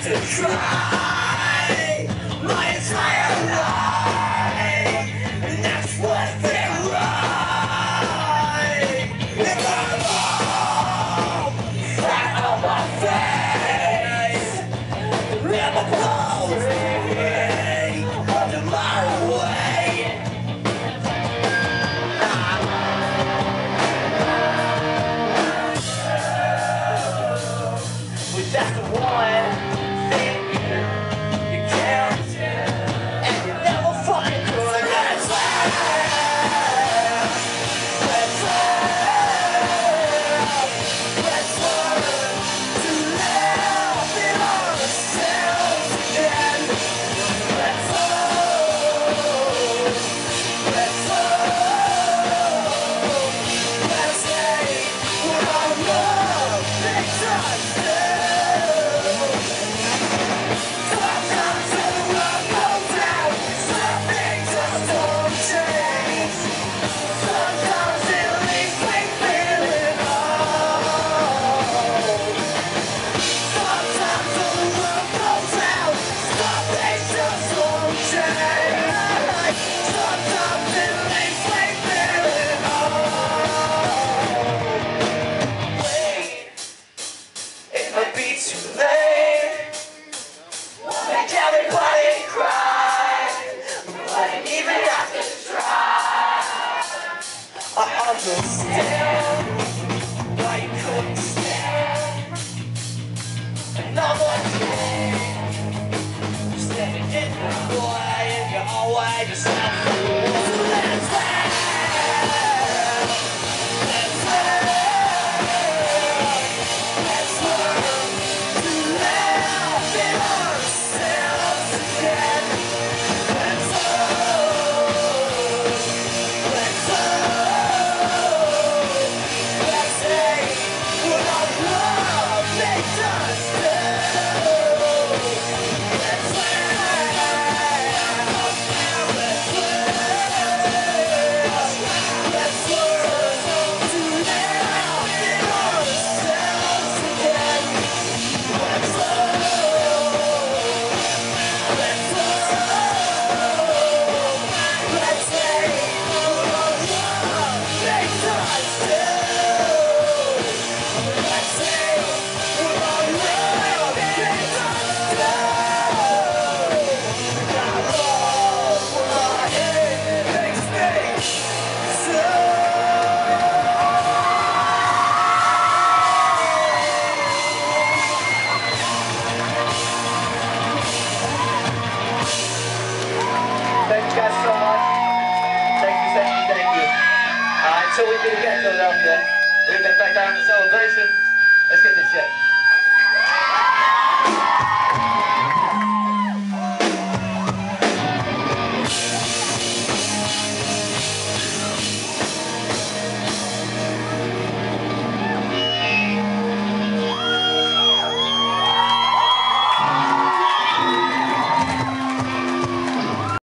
To. could I could stand Another day the you're always yourself So we did get Philadelphia. We've been back down to Cellabration. Let's get this shit.